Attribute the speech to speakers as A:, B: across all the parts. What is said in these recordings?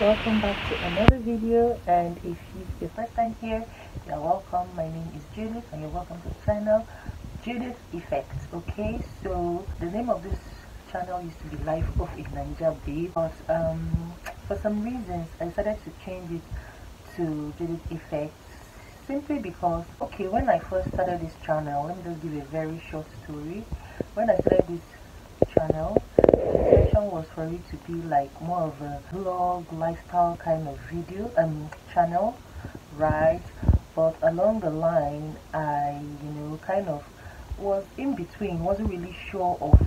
A: welcome back to another video. And if it's your first time here you're welcome. My name is Judith and you're welcome to the channel Judith Effects okay? So the name of this channel used to be Life of Ignanja Babe but um, for some reasons I decided to change it to Judith Effects simply because okay when I first started this channel let me just give a very short story. When I started this channel intention was for it to be like more of a vlog lifestyle kind of video um channel right? But along the line i you know kind of was in between wasn't really sure of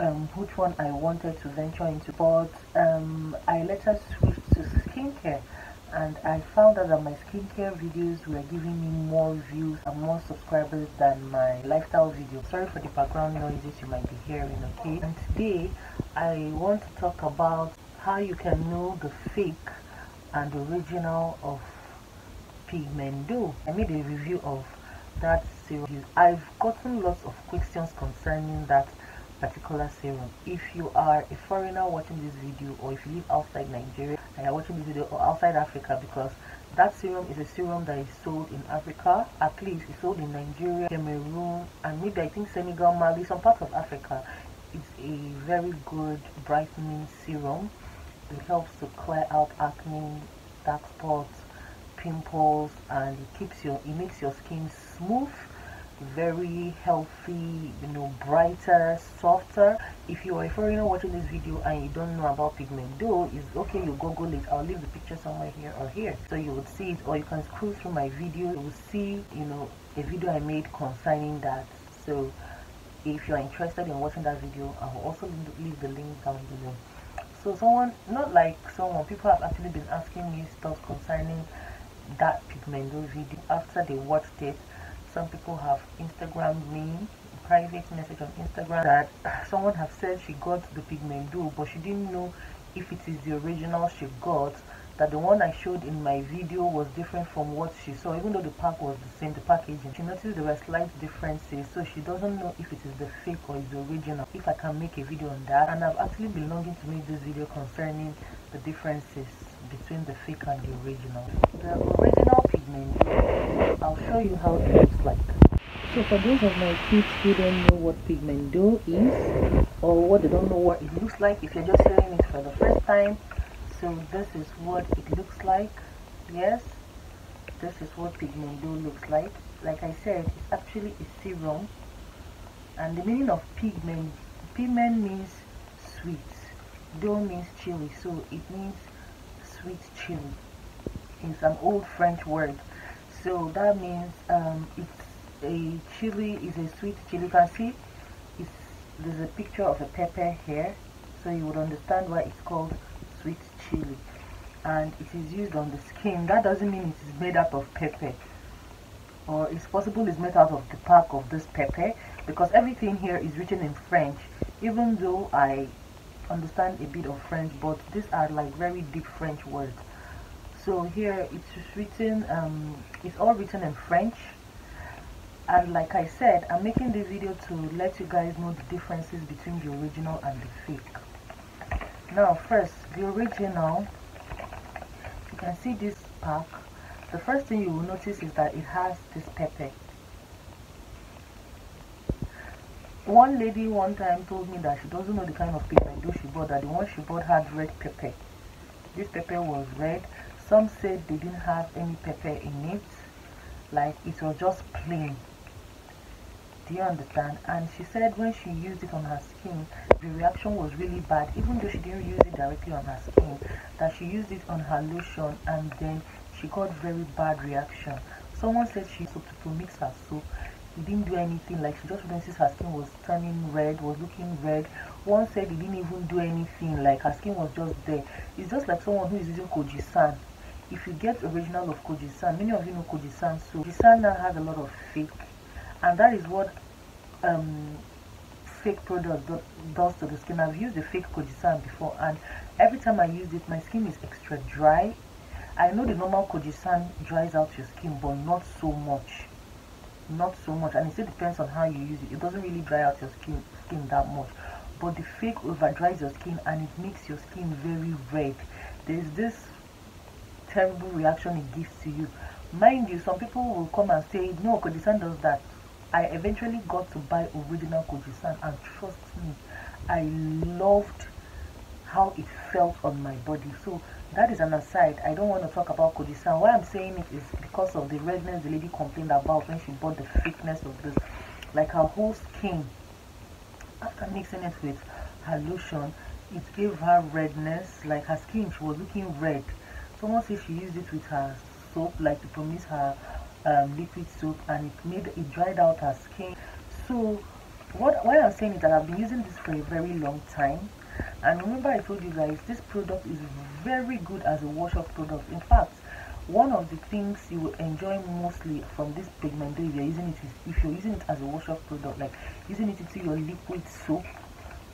A: um, which one i wanted to venture into. But um, i later switched to skincare and I found out that my skincare videos were giving me more views and more subscribers than my lifestyle videos. Sorry for the background noises you might be hearing, okay? And today I want to talk about how you can know the fake and original of Pigmento. I made a review of that serum. I've gotten lots of questions concerning that particular serum. If you are a foreigner watching this video or if you live outside Nigeria and you're watching this video or outside Africa because that serum is a serum that is sold in Africa, at least it's sold in Nigeria, Cameroon, and maybe I think Senegal, Mali, some parts of Africa. It's a very good brightening serum. It helps to clear out acne, dark spots, pimples, and it keeps your it makes your skin smooth very healthy you know brighter softer. If you are a foreigner watching this video and you don't know about pigmento it's okay you google it. I'll leave the picture somewhere here or here. So you would see it or you can scroll through my video. You will see you know a video i made concerning that. So if you're interested in watching that video i will also leave the link down below. So someone not like someone people have actually been asking me stuff concerning that pigmento video after they watched it some people have instagrammed me private message on instagram that someone have said she got the pigmento but she didn't know if it is the original she got that the one I showed in my video was different from what she saw. Even though the pack was the same the packaging she noticed there were slight differences so she doesn't know if it is the fake or is the original. If I can make a video on that and I've actually been longing to make this video concerning the differences between the fake and the original. The original pigment I'll show you how it looks like. So for those of my kids who don't know what pigmento is or what they don't know what it looks like if you're just hearing it for the first time so this is what it looks like. Yes this is what pigmento looks like. Like I said it's actually a serum. And the meaning of pigment pigment means sweet. Doux means chili so it means sweet chili it's an old French word. So that means um, it's a chili is a sweet chili you can see it's there's a picture of a pepper here so you would understand why it's called sweet chili. And it is used on the skin. That doesn't mean it is made out of pepper. Or it's possible it's made out of the pack of this pepper because everything here is written in French even though I understand a bit of French but these are like very deep French words. So here it's written um, it's all written in French. And like I said I'm making this video to let you guys know the differences between the original and the fake. Now first the original you can see this pack. The first thing you will notice is that it has this pepper. One lady one time told me that she doesn't know the kind of pigment she bought that the one she bought had red pepper. This pepper was red. Some said they didn't have any pepper in it. Like it was just plain. Do you understand? And she said when she used it on her skin the reaction was really bad. Even though she didn't use it directly on her skin that she used it on her lotion and then she got very bad reaction. Someone said she used to mix her soap. It didn't do anything. Like she just noticed her skin was turning red was looking red one said he didn't even do anything like her skin was just there it's just like someone who is using Kojie San if you get original of Kojie San many of you know Kojie San so Kojie San now has a lot of fake and that is what um, fake product do, does to the skin. I've used the fake Kojie San before and every time I use it my skin is extra dry. I know the normal Kojie San dries out your skin but not so much. Not so much and it still depends on how you use it. It doesn't really dry out your skin, skin that much. But the fake over dries your skin and it makes your skin very red. There's this terrible reaction it gives to you. Mind you some people will come and say no Kojie San does that. I eventually got to buy original Kojie San and trust me i loved how it felt on my body. So that is an aside. I don't want to talk about Kojie San. Why i'm saying it is because of the redness the lady complained about when she bought the thickness of this. Like her whole skin after mixing it with her lotion it gave her redness like her skin she was looking red. Someone said she used it with her soap like to promise her um, liquid soap and it made it dried out her skin. So what why i'm saying is that i've been using this for a very long time. And remember i told you guys this product is very good as a wash off product. In fact one of the things you will enjoy mostly from this pigment if you're using it is if you're using it as a wash off product like using it into your liquid soap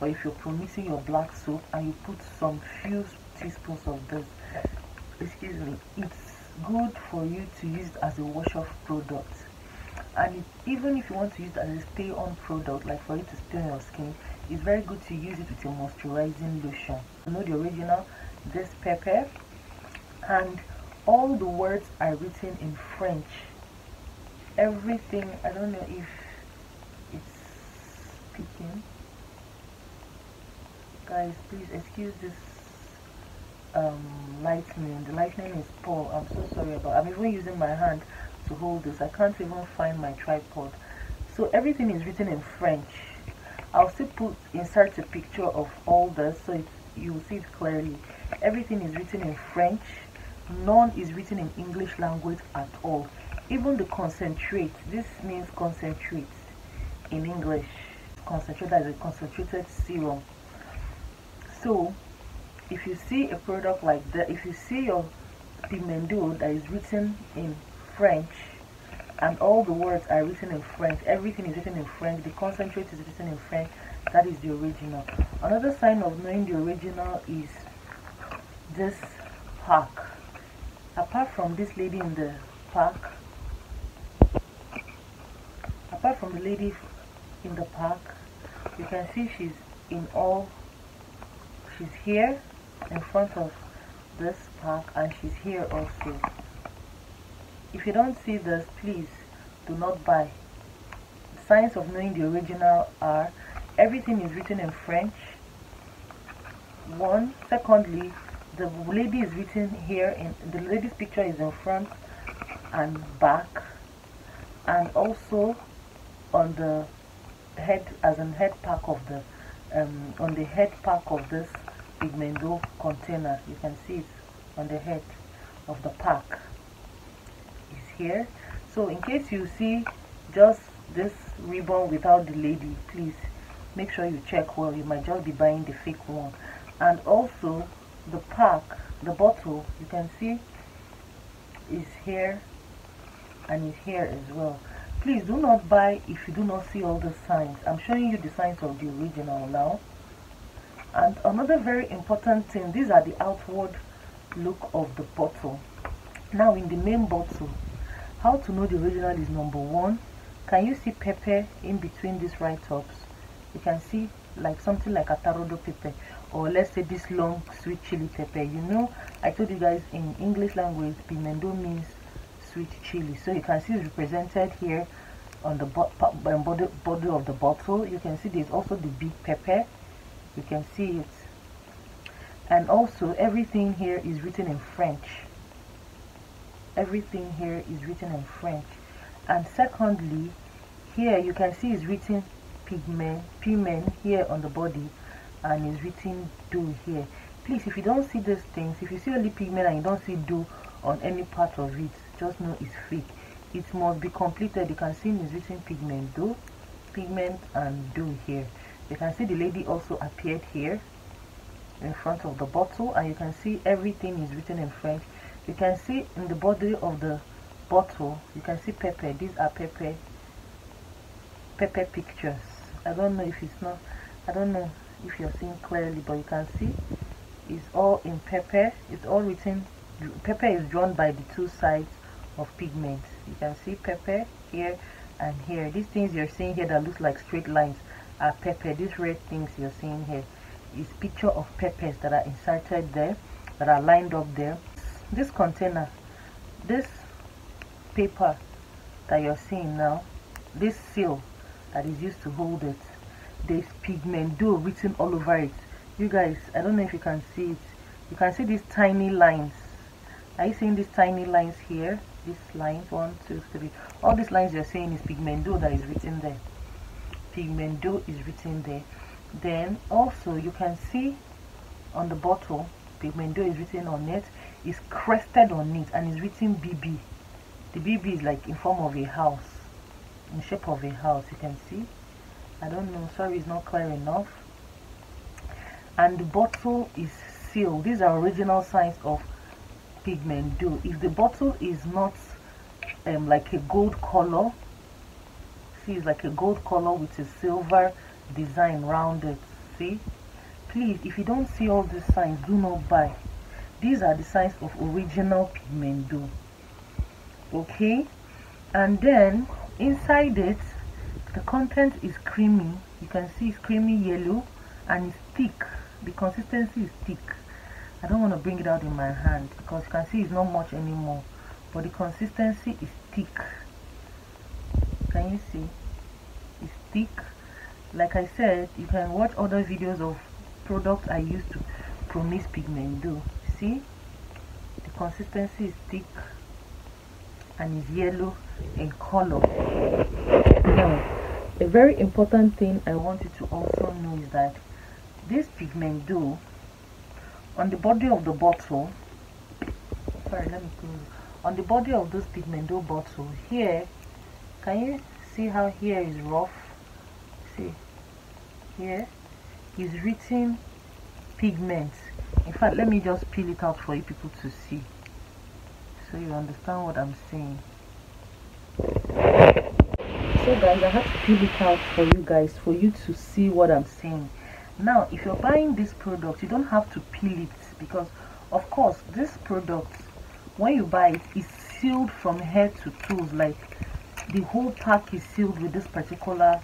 A: or if you're promising your black soap and you put some few teaspoons of this excuse me it's good for you to use it as a wash off product. And it, even if you want to use it as a stay on product like for you to stay on your skin it's very good to use it with a moisturizing lotion. You know the original this pepper and all the words are written in French. Everything I don't know if it's speaking. Guys please excuse this um, lightning. The lightning is poor. I'm so sorry about I'm even using my hand to hold this. I can't even find my tripod. So everything is written in French. I'll still put insert a picture of all this so it, you'll see it clearly. Everything is written in French none is written in English language at all. Even the concentrate this means concentrate in English. Concentrate is a concentrated serum. So if you see a product like that if you see your pigmento that is written in French and all the words are written in French everything is written in French the concentrate is written in French that is the original. Another sign of knowing the original is this pack apart from this lady in the park, apart from the lady in the park, you can see she's in all she's here in front of this park and she's here also. If you don't see this please do not buy. The signs of knowing the original are everything is written in French. One secondly the lady is written here in the lady's picture is in front and back and also on the head as an head pack of the um, on the head pack of this pigmento container. You can see it on the head of the pack. Is here. So in case you see just this ribbon without the lady please make sure you check well. You might just be buying the fake one. And also the pack the bottle you can see is here and is here as well. Please do not buy if you do not see all the signs. I'm showing you the signs of the original now. And another very important thing these are the outward look of the bottle. Now in the main bottle how to know the original is number one can you see pepper in between these write-ups? You can see like something like a tarodo pepper or let's say this long sweet chili pepper you know? I told you guys in english language pimento means sweet chili. So you can see it's represented here on the um, body, body of the bottle. You can see there's also the big pepper. You can see it. And also everything here is written in French. Everything here is written in French. And secondly here you can see it's written pigment pigment here on the body and it's written doux here. Please if you don't see these things if you see only pigment and you don't see doux on any part of it just know it's fake. It must be completed. You can see it's written pigment doux pigment and doux here. You can see the lady also appeared here in front of the bottle and you can see everything is written in French. You can see in the body of the bottle you can see pepper. These are pepper pepper pictures. I don't know if it's not I don't know if you're seeing clearly but you can see it's all in pepper. It's all written pepper is drawn by the two sides of pigment. You can see pepper here and here. These things you're seeing here that looks like straight lines are pepper. These red things you're seeing here is picture of peppers that are inserted there that are lined up there. This container this paper that you're seeing now this seal that is used to hold it there's pigment doux written all over it. You guys i don't know if you can see it. You can see these tiny lines. Are you seeing these tiny lines here? These lines one two three. All these lines you're seeing is pigment pigmento that is written there. Pigment pigmento is written there. Then also you can see on the bottle pigmento is written on it is crested on it and is written bb the bb is like in form of a house in shape of a house you can see i don't know sorry it's not clear enough. And the bottle is sealed. These are original signs of pigment. Do. if the bottle is not um, like a gold color see it's like a gold color with a silver design rounded see? Please if you don't see all these signs do not buy. These are the signs of original pigment doux. okay? And then inside it the content is creamy. You can see it's creamy yellow and it's thick. The consistency is thick. I don't want to bring it out in my hand because you can see it's not much anymore but the consistency is thick. Can you see? It's thick. Like I said you can watch other videos of products I used to promise pigmento see? The consistency is thick and is yellow in color. Now a very important thing I want you to also know is that this pigment pigmento on the body of the bottle sorry let me close. On the body of this pigment pigmento bottle here can you see how here is rough? See here is written pigment. In fact let me just peel it out for you people to see so you understand what I'm saying so guys I have to peel it out for you guys for you to see what I'm saying. Now if you're buying this product you don't have to peel it because of course this product when you buy it is sealed from head to toes. Like the whole pack is sealed with this particular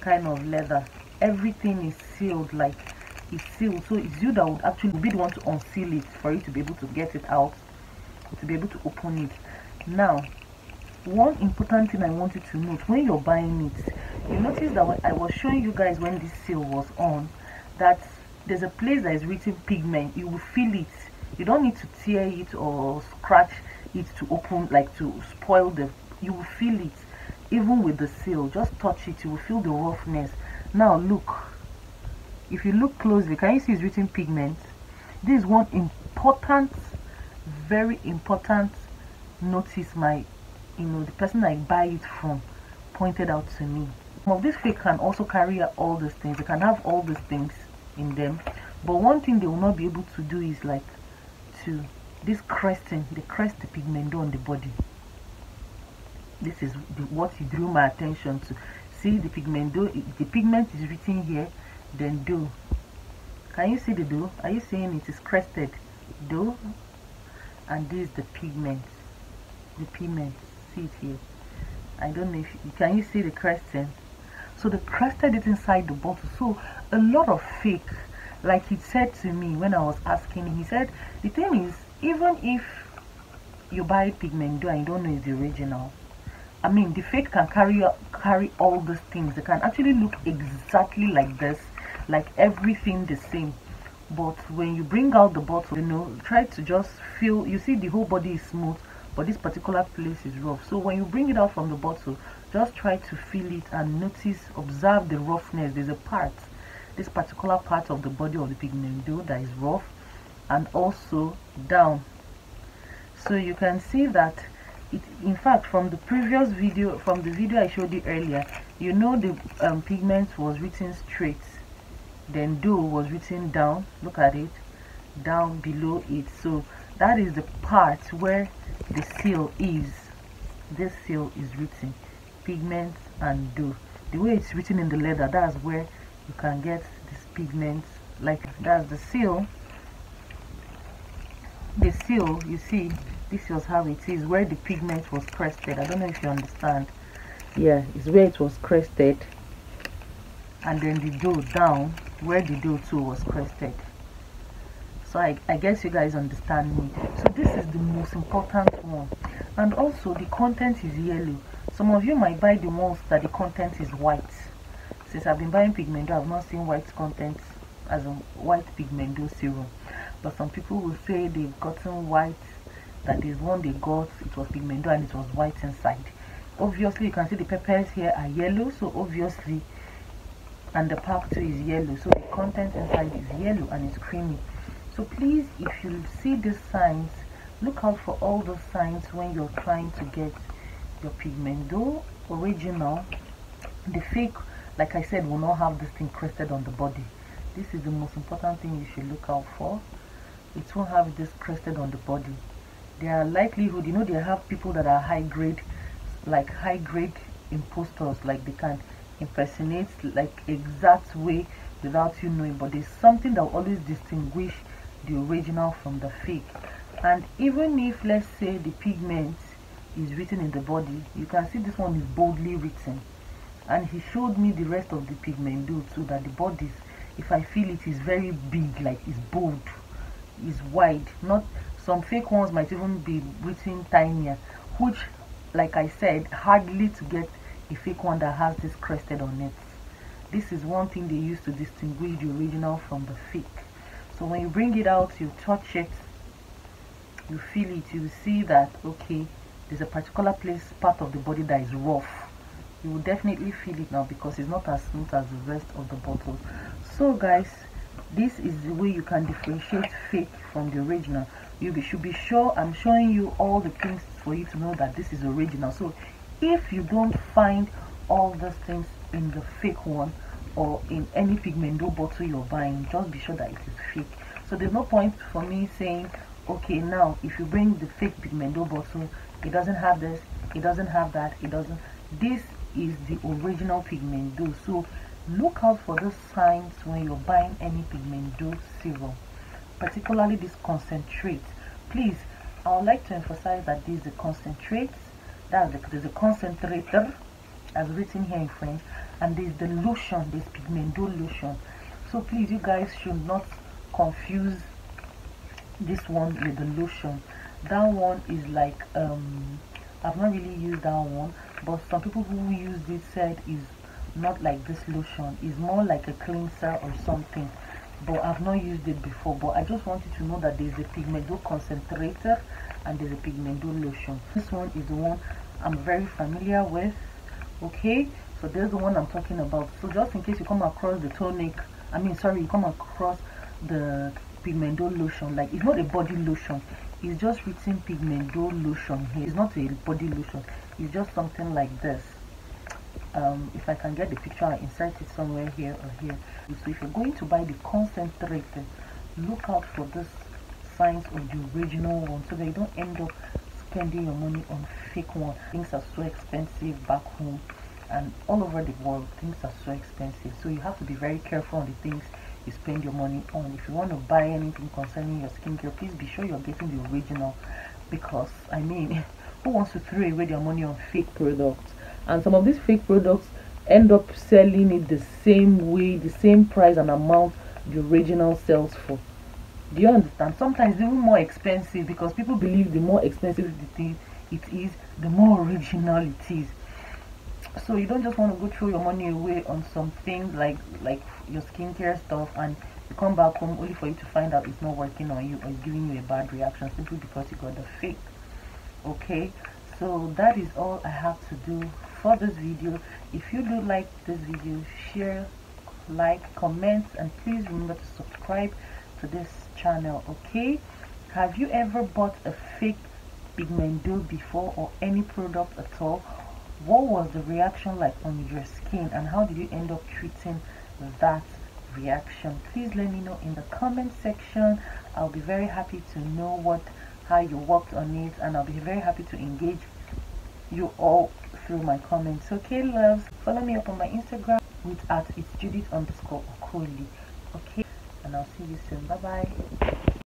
A: kind of leather. Everything is sealed like it's sealed. So it's you that would actually be the one to unseal it for you to be able to get it out to be able to open it. Now one important thing i want you to note when you're buying it you notice that i was showing you guys when this seal was on that there's a place that is written pigment. You will feel it. You don't need to tear it or scratch it to open like to spoil the you will feel it. Even with the seal just touch it you will feel the roughness. Now look. If you look closely can you see it's written pigment? This is one important very important notice my you know the person i buy it from pointed out to me. Some of this fake can also carry all these things. They can have all these things in them. But one thing they will not be able to do is like to this cresting the crest the pigment on the body. This is the, what he drew my attention to. See the pigment the pigment is written here then doux. Can you see the doux? Are you seeing it is crested? Do. And this is the pigment. The pigment see it here. I don't know if you, can you see the cresting so the crested is inside the bottle. So a lot of fake like he said to me when i was asking he said the thing is even if you buy pigment and you don't know it's the original I mean the fake can carry carry all those things. They can actually look exactly like this like everything the same. But when you bring out the bottle you know try to just feel you see the whole body is smooth but this particular place is rough. So when you bring it out from the bottle just try to feel it and notice observe the roughness. There's a part this particular part of the body of the pigmento that is rough and also down. So you can see that it in fact from the previous video from the video i showed you earlier you know the um, pigment was written straight then doux was written down look at it down below it. So that is the part where the seal is this seal is written. Pigment and doux the way it's written in the leather that's where you can get this pigment. Like that's the seal. The seal you see this was how it is where the pigment was crested. I don't know if you understand. Yeah it's where it was crested. And then the dough down where the dough too was crested so I, I guess you guys understand me. So this is the most important one. And also the content is yellow. Some of you might buy the ones that the content is white. Since I've been buying pigmento I've not seen white content as a white pigmento serum. But some people will say they've gotten white that is one they got it was pigmento and it was white inside. Obviously you can see the peppers here are yellow so obviously and the pack too is yellow. So the content inside is yellow and it's creamy so please if you see these signs look out for all those signs when you're trying to get your pigmento original the fake like i said will not have this thing crested on the body. This is the most important thing you should look out for. It won't have this crested on the body. There are likelihood you know they have people that are high grade like high grade imposters like they can impersonate like exact way without you knowing. But there's something that will always distinguish the original from the fake and even if let's say the pigment is written in the body you can see this one is boldly written. And he showed me the rest of the pigment too so that the bodies if i feel it is very big like it's bold is wide. Not some fake ones might even be written tinier which like i said hardly to get a fake one that has this crested on it. This is one thing they use to distinguish the original from the fake so when you bring it out you touch it you feel it you see that okay there's a particular place part of the body that is rough. You will definitely feel it now because it's not as smooth as the rest of the bottle. So guys this is the way you can differentiate fake from the original. You should be sure i'm showing you all the things for you to know that this is original. So if you don't find all those things in the fake one or in any pigmento bottle you're buying just be sure that it is fake. So there's no point for me saying okay now if you bring the fake pigmento bottle it doesn't have this it doesn't have that it doesn't this is the original pigmento so look out for those signs when you're buying any pigmento serum particularly this concentrate. Please i would like to emphasize that this is a concentrate. That's the, there's a concentrator as written here in french. And there's the lotion this pigmento lotion. So please you guys should not confuse this one with the lotion. That one is like um i've not really used that one but some people who use it said is not like this lotion. Is more like a cleanser or something. But i've not used it before. But i just want you to know that there's a pigmento concentrator and there's a pigmento lotion. This one is the one i'm very familiar with okay? So there's the one i'm talking about. So just in case you come across the tonic i mean sorry you come across the pigmento lotion like it's not a body lotion. It's just written pigmento lotion here. It's not a body lotion. It's just something like this. Um, if I can get the picture I insert it somewhere here or here. So if you're going to buy the concentrated look out for this signs of the original one so you don't end up spending your money on fake one things are so expensive back home and all over the world things are so expensive. So you have to be very careful on the things you spend your money on. If you want to buy anything concerning your skincare please be sure you're getting the original. Because i mean who wants to throw away their money on fake products? And some of these fake products end up selling it the same way the same price and amount the original sells for do you understand? Sometimes even more expensive because people believe the more expensive the thing it is the more original it is. So you don't just want to go throw your money away on something like like your skincare stuff and come back home only for you to find out it's not working on you or giving you a bad reaction simply because you got the fake. Okay? So that is all i have to do for this video. If you do like this video share like comment and please remember to subscribe to this channel okay? Have you ever bought a fake pigmento before or any product at all? What was the reaction like on your skin and how did you end up treating that reaction? Please let me know in the comment section. I'll be very happy to know what how you worked on it and i'll be very happy to engage you all through my comments okay loves? Follow me up on my instagram with at it's judith underscore okay and i'll see you soon. Bye bye